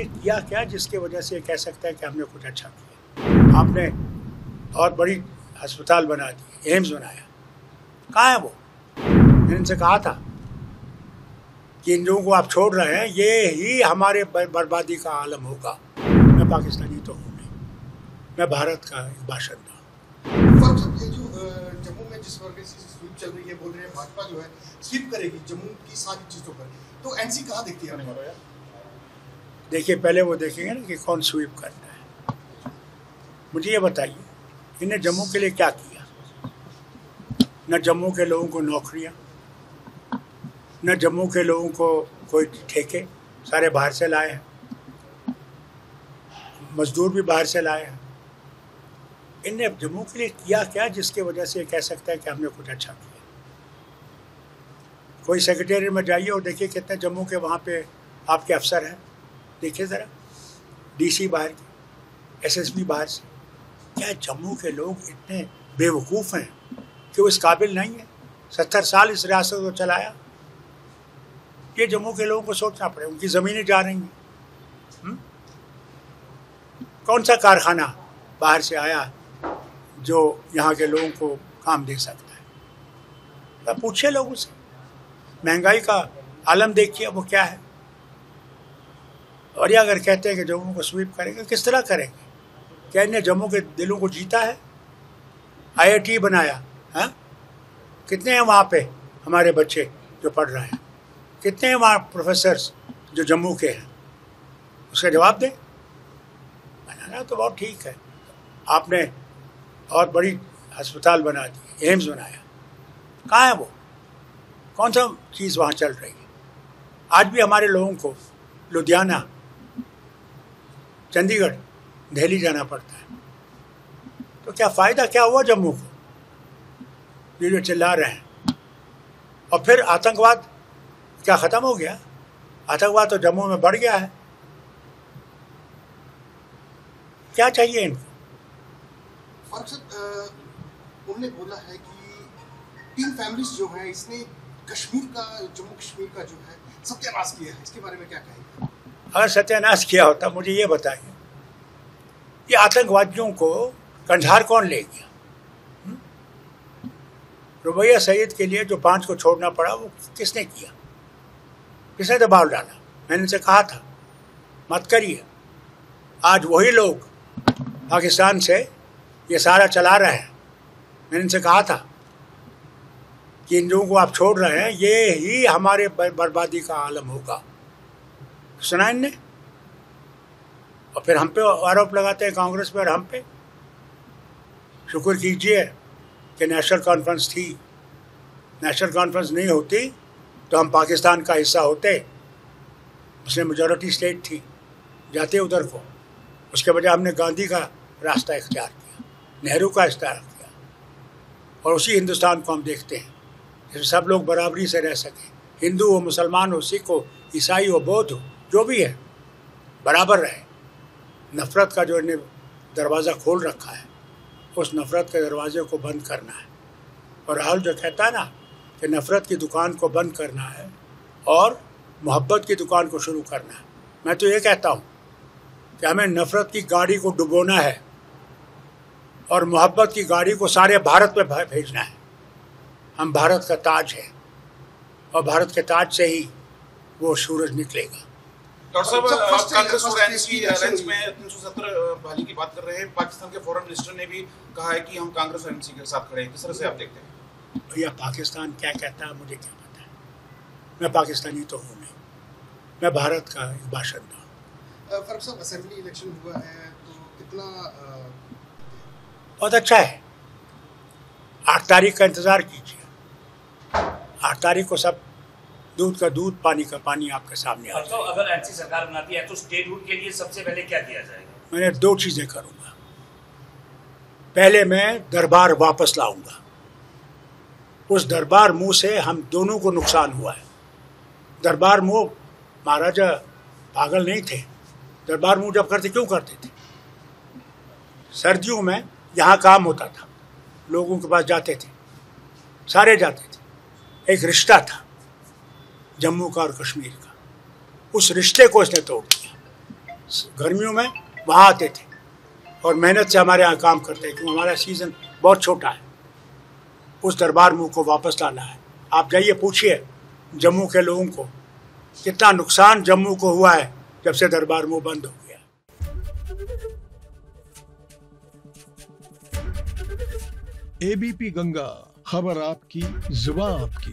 लिए किया क्या जिसकी वजह से कह सकता है कि हमने कुछ अच्छा किया? आपने बहुत बड़ी अस्पताल बना दी एम्स बनाया। कहाँ है। वो मैंने इनसे कहा था कि इन लोगों को आप छोड़ रहे हैं ये ही हमारे बर्बादी का आलम होगा। मैं पाकिस्तानी तो हूँ नहीं। मैं भारत का एक बाशिंदा अ, जम्मू में जिस वर्ग से स्वीप चल रही है बोल रहे हैं भाजपा जो है स्वीप करेगी जम्मू की सारी चीज़ों पर। तो एनसी कहाँ देखती है? आपने देखिए, पहले वो देखेंगे ना कि कौन स्वीप करता है। मुझे ये बताइए, इन्हें जम्मू के लिए क्या किया? न जम्मू के लोगों को नौकरियाँ, न जम्मू के लोगों को कोई ठेके, सारे बाहर से लाए हैं। मजदूर भी बाहर से लाए हैं। इनने जम्मू के लिए किया क्या जिसकी वजह से ये कह सकता है कि हमने कुछ अच्छा किया? कोई सेक्रेटरी में जाइए और देखिए कितने जम्मू के वहाँ पे आपके अफसर हैं। देखिए ज़रा डीसी बाहर के एसएसपी बाहर से। क्या जम्मू के लोग इतने बेवकूफ़ हैं कि वो इस काबिल नहीं है? सत्तर साल इस रियासत को चलाया। ये जम्मू के लोगों को सोचना पड़े उनकी ज़मीनें जा रही हैं। हम्म? कौन सा कारखाना बाहर से आया जो यहाँ के लोगों को काम दे सकता है? तो पूछिए लोगों से। महँगाई का आलम देखिए वो क्या है? और ये अगर कहते हैं कि जम्मू को स्वीप करेंगे, किस तरह करेंगे? क्या इन्हें जम्मू के दिलों को जीता है? आईआईटी बनाया हाँ? कितने हैं वहाँ पे हमारे बच्चे जो पढ़ रहे हैं? कितने हैं वहाँ प्रोफेसर्स जो जम्मू के हैं? उसका जवाब दें। बनाना तो बहुत ठीक है। आपने बहुत बड़ी अस्पताल बना दी एम्स बनाया। कहाँ है वो? कौन सा चीज़ वहाँ चल रही है? आज भी हमारे लोगों को, लुधियाना चंडीगढ़, दिल्ली जाना पड़ता है। तो क्या फ़ायदा, क्या हुआ जम्मू को? ये जो चिल्ला रहे हैं। और फिर आतंकवाद क्या ख़त्म हो गया? आतंकवाद तो जम्मू में बढ़ गया है। क्या चाहिए इनको? उन्होंने बोला है कि तीन फैमिलीज़ जो हैं, इसने कश्मीर का, जम्मू कश्मीर का जो है सत्यानाश किया है। इसके बारे में क्या कहेंगे? अगर सत्यानाश किया होता, मुझे ये बताइए कि आतंकवादियों को कंधार कौन ले गया? हम्म? रुबैया सईद के लिए जो पाँच को छोड़ना पड़ा, वो किसने किया? किसने दबाव डाला? मैंने इनसे कहा था, मत करिए। आज वही लोग पाकिस्तान से ये सारा चला रहे हैं। मैंने इनसे कहा था कि इन लोगों को आप छोड़ रहे हैं, ये ही हमारे बर्बादी का आलम होगा। सुना इनने और फिर हम पे आरोप लगाते हैं कांग्रेस पे और हम पे। शुक्र कीजिए कि नेशनल कॉन्फ्रेंस थी। नेशनल कॉन्फ्रेंस नहीं होती तो हम पाकिस्तान का हिस्सा होते। उसमें मेजोरिटी स्टेट थी, जाते उधर को। उसके बजाय हमने गांधी का रास्ता इख्तियार किया, नेहरू का इख्तियार किया। और उसी हिंदुस्तान को हम देखते हैं, जिसमें सब लोग बराबरी से रह सकें। हिंदू हो, मुसलमान हो, सिख हो, ईसाई हो, बौद्ध हो। जो भी है, बराबर रहे। नफ़रत का जो इन्हें दरवाज़ा खोल रखा है, उस नफ़रत के दरवाजे को बंद करना है। और राहुल जो कहता है ना कि नफ़रत की दुकान को बंद करना है और मोहब्बत की दुकान को शुरू करना है। मैं तो ये कहता हूँ कि हमें नफ़रत की गाड़ी को डुबोना है और मोहब्बत की गाड़ी को सारे भारत में भेजना है। हम भारत का ताज है और भारत के ताज से ही वो सूरज निकलेगा। डॉक्टर साहब आप कांग्रेस और एनसी अलायंस में 370 बहाली की बात कर रहे हैं। पाकिस्तान के फॉरेन मिनिस्टर ने भी कहा है कि हम कांग्रेस और एनसी के साथ खड़े हैं। किस तरह से आप देखते हैं? भैया पाकिस्तान क्या कहता है मुझे क्या पता है? मैं पाकिस्तानी तो हूँ नहीं। मैं भारत का एक बाशिंदा हूँ साहब असेंबली इलेक्शन हुआ तो कितना बहुत अच्छा है। आठ तारीख का इंतज़ार कीजिए। आठ तारीख को सब दूध का दूध पानी का पानी आपके सामने आ तो अगर एनसी सरकार बनाती है तो स्टेटहुड के लिए सबसे पहले क्या किया जाएगा? मैंने दो चीज़ें करूँगा। पहले मैं दरबार वापस लाऊँगा। उस दरबार मुँह से हम दोनों को नुकसान हुआ है। दरबार मुँह महाराजा पागल नहीं थे। दरबार मुँह जब करते क्यों करते थे? सर्दियों में यहाँ काम होता था। लोगों के पास जाते थे। सारे जाते थे। एक रिश्ता था। जम्मू का और कश्मीर का। उस रिश्ते को इसने तोड़ दिया। गर्मियों में वहाँ आते थे और मेहनत से हमारे यहाँ काम करते क्योंकि हमारा सीज़न बहुत छोटा है। उस दरबार मुँह को वापस लाना है। आप जाइए, पूछिए जम्मू के लोगों को, कितना नुकसान जम्मू को हुआ है जब से दरबार मुँह बंद हो गया। एबीपी गंगा, खबर आपकी जुबा आपकी।